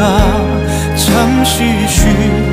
长常失去